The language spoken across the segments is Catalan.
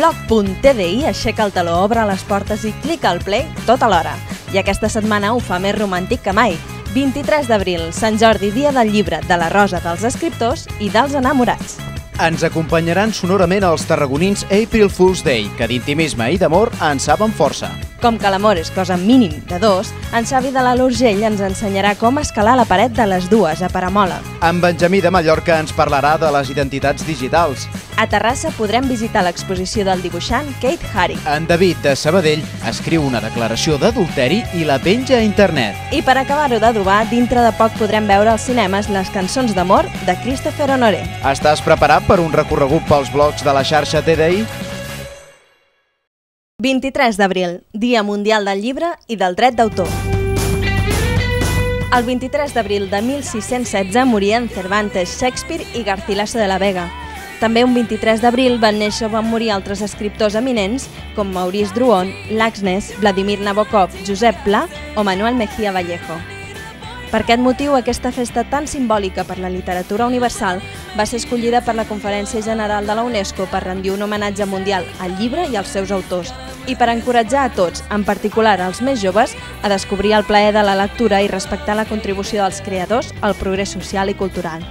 blog.tdi aixeca el taló, obre les portes i clica al play tota l'hora. I aquesta setmana ho fa més romàntic que mai. 23 d'abril, Sant Jordi, dia del llibre, de la rosa dels escriptors i dels enamorats. Ens acompanyaran sonorament els tarragonins April Fool's Day, que d'intimisme i d'amor en saben força. Com que l'amor és cosa mínim de dos, en Xavi de l'Alt Urgell ens ensenyarà com escalar la paret de les dues a Paramola. En Benjamí de Mallorca ens parlarà de les identitats digitals. A Terrassa podrem visitar l'exposició del dibuixant Kate Harry. En David de Sabadell escriu una declaració d'adulteri i la penja a internet. I per acabar-ho d'adobar, dintre de poc podrem veure als cinemes les cançons d'amor de Christopher Honoré. Estàs preparat per un recorregut pels blocs de la xarxa TDI? 23 d'abril, Dia Mundial del Llibre i del Dret d'Autor. El 23 d'abril de 1616 morien Cervantes, Shakespeare i Garcilaso de la Vega. També un 23 d'abril van néixer o van morir altres escriptors eminents com Maurice Druon, Laxness, Vladimir Nabokov, Josep Pla o Manuel Mejía Vallejo. Per aquest motiu, aquesta festa tan simbòlica per la literatura universal va ser escollida per la Conferència General de la UNESCO per rendir un homenatge mundial al llibre i als seus autors i per encoratjar a tots, en particular als més joves, a descobrir el plaer de la lectura i respectar la contribució dels creadors al progrés social i cultural.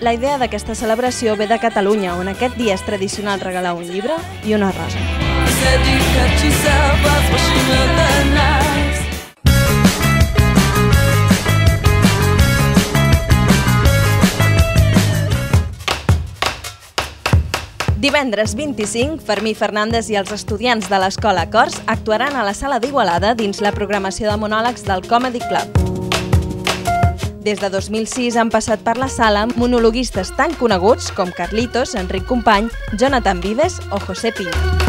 La idea d'aquesta celebració ve de Catalunya, on aquest dia és tradicional regalar un llibre i una rosa. Divendres 25, Fermí Fernández i els estudiants de l'Escola Cors actuaran a la Sala d'Igualada dins la programació de monòlegs del Comedy Club. Des de 2006 han passat per la sala monologuistes tan coneguts com Carlitos, Enric Company, Jonathan Vives o José Piña.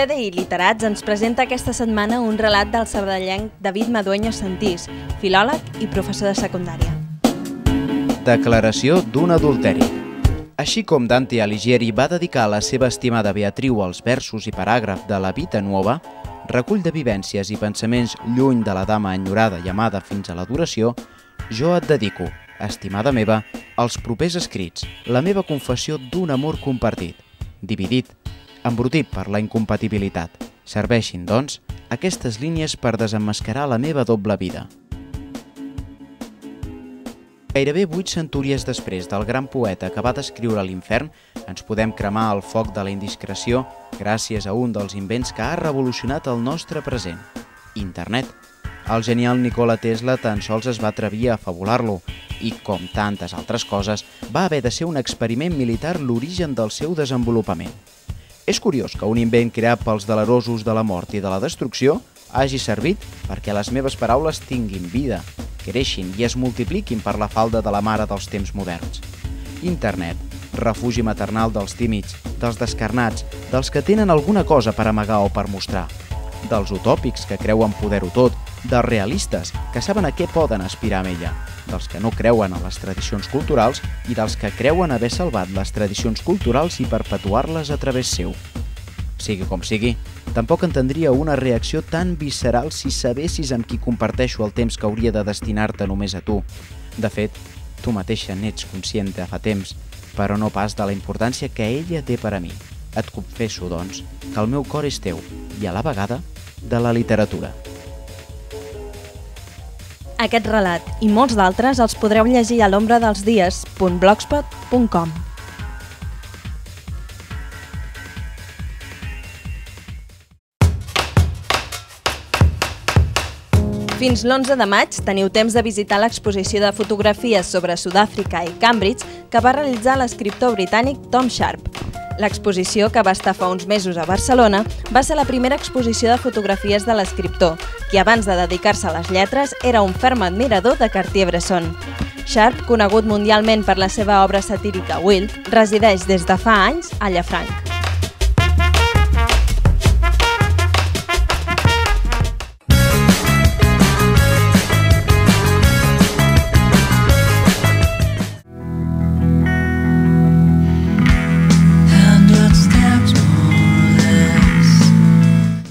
TDI Literats ens presenta aquesta setmana un relat del sabadellenc David Madueño Santís, filòleg i professor de secundària. Declaració d'un adulteri. Així com Dante Alighieri va dedicar la seva estimada Beatriu els versos i paràgraf de la Vita Nuova, recull de vivències i pensaments lluny de la dama enyorada i amada fins a l'adoració, jo et dedico, estimada meva, als propers escrits, la meva confessió d'un amor compartit, dividit, embrutit per la incompatibilitat. Serveixin, doncs, aquestes línies per desemmascarar la meva doble vida. Gairebé vuit centúries després del gran poeta que va descriure l'infern, ens podem cremar al foc de la indiscreció gràcies a un dels invents que ha revolucionat el nostre present, internet. El genial Nikola Tesla tan sols es va atrevir a fabular-lo i, com tantes altres coses, va haver de ser un experiment militar l'origen del seu desenvolupament. És curiós que un invent creat pels delerosos de la mort i de la destrucció hagi servit perquè les meves paraules tinguin vida, creixin i es multipliquin per la falda de la mare dels temps moderns. Internet, refugi maternal dels tímids, dels descarnats, dels que tenen alguna cosa per amagar o per mostrar, dels utòpics que creuen poder-ho tot, dels realistes que saben a què poden aspirar amb ella, dels que no creuen en les tradicions culturals i dels que creuen haver salvat les tradicions culturals i perpetuar-les a través seu. Sigui com sigui, tampoc entendria una reacció tan visceral si sabessis amb qui comparteixo el temps que hauria de destinar-te només a tu. De fet, tu mateixa n'ets conscient de fa temps, però no pas de la importància que ella té per a mi. Et confesso, doncs, que el meu cor és teu i, a la vegada, de la literatura. Aquest relat i molts d'altres els podreu llegir a l'ombra dels dies.blogspot.com. Fins l'11 de maig teniu temps de visitar l'exposició de fotografies sobre Sud-àfrica i Cambridge que va realitzar l'escriptor britànic Tom Sharp. L'exposició, que va estar fa uns mesos a Barcelona, va ser la primera exposició de fotografies de l'escriptor, qui abans de dedicar-se a les lletres era un ferm admirador de Cartier-Bresson. Sharp, conegut mundialment per la seva obra satírica Wild, resideix des de fa anys a Llafranc.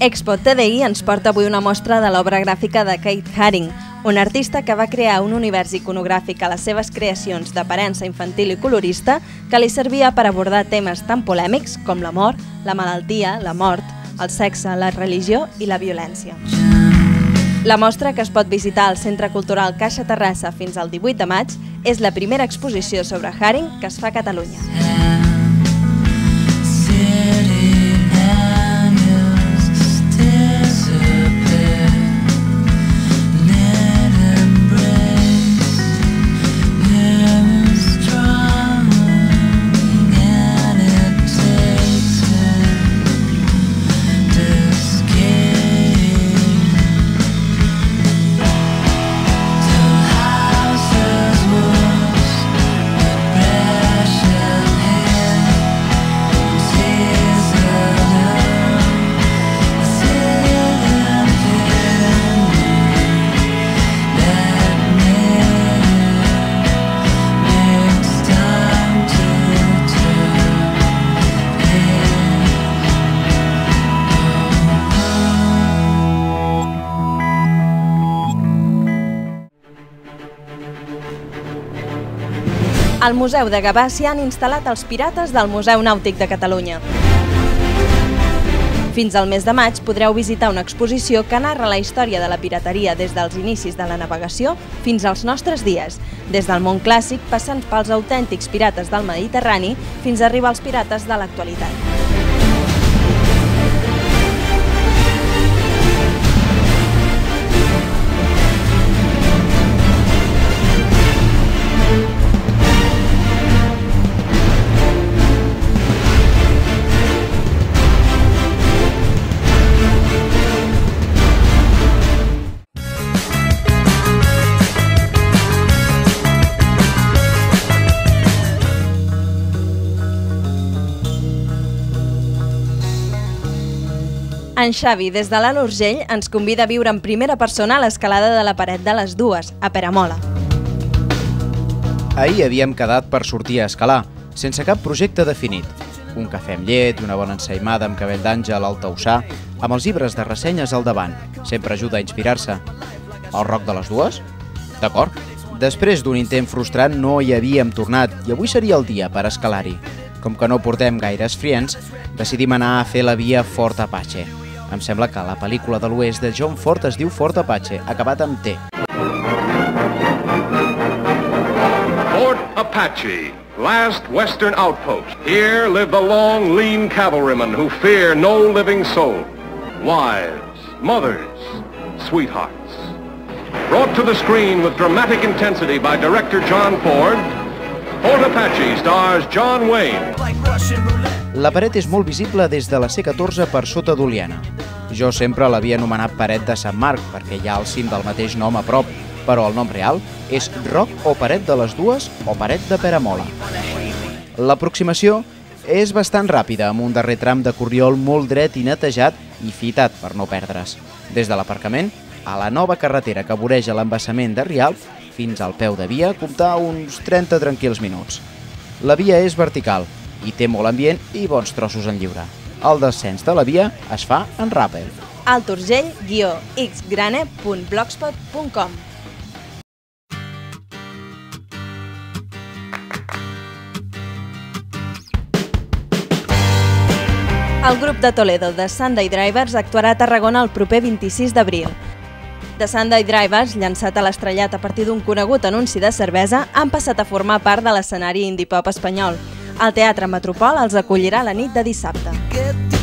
Expo TDI ens porta avui una mostra de l'obra gràfica de Kate Haring, un artista que va crear un univers iconogràfic a les seves creacions d'aparença infantil i colorista que li servia per abordar temes tan polèmics com l'amor, la malaltia, la mort, el sexe, la religió i la violència. La mostra, que es pot visitar al Centre Cultural Caixa Terrassa fins al 18 de maig, és la primera exposició sobre Haring que es fa a Catalunya. Al Museu de Gavà s'hi han instal·lat els pirates del Museu Nàutic de Catalunya. Fins al mes de maig podreu visitar una exposició que narra la història de la pirateria des dels inicis de la navegació fins als nostres dies, des del món clàssic passant pels autèntics pirates del Mediterrani fins a arribar als pirates de l'actualitat. En Xavi, des de l'Alt Urgell, ens convida a viure en primera persona l'escalada de la paret de les dues, a Peramola. Ahir havíem quedat per sortir a escalar, sense cap projecte definit. Un cafè amb llet, una bona ensaïmada amb cabell d'àngel al tausà, amb els llibres de ressenyes al davant. Sempre ajuda a inspirar-se. El rock de les dues? D'acord. Després d'un intent frustrant no hi havíem tornat i avui seria el dia per escalar-hi. Com que no portem gaires friends, decidim anar a fer la via Fort Apache. Em sembla que la pel·lícula de l'oest de John Ford es diu Fort Apache, acabat amb T. Fort Apache, last western outpost. Here live the long, lean cavalrymen who fear no living soul. Wives, mothers, sweethearts. Brought to the screen with dramatic intensity by director John Ford, Fort Apache stars John Wayne. La paret és molt visible des de la C14 per sota d'Oliana. Jo sempre l'havia anomenat paret de Sant Marc perquè hi ha el cim del mateix nom a prop, però el nom real és Roc o Paret de les Dues o Paret de Peramola. L'aproximació és bastant ràpida, amb un darrer tram de corriol molt dret i netejat i fitat per no perdre's. Des de l'aparcament, a la nova carretera que voreja l'embassament de Rialp, fins al peu de via, comptar uns 30 tranquils minuts. La via és vertical i té molt ambient i bons trossos en lliure el descens de la via es fa en ràpel. alturgell-xgrane.blogspot.com El grup de Toledo de Sunday Drivers actuarà a Tarragona el proper 26 d'abril. The Sunday Drivers, llançat a l'estrellat a partir d'un conegut anunci de cervesa, han passat a formar part de l'escenari indie pop espanyol. El Teatre Metropol els acollirà la nit de dissabte.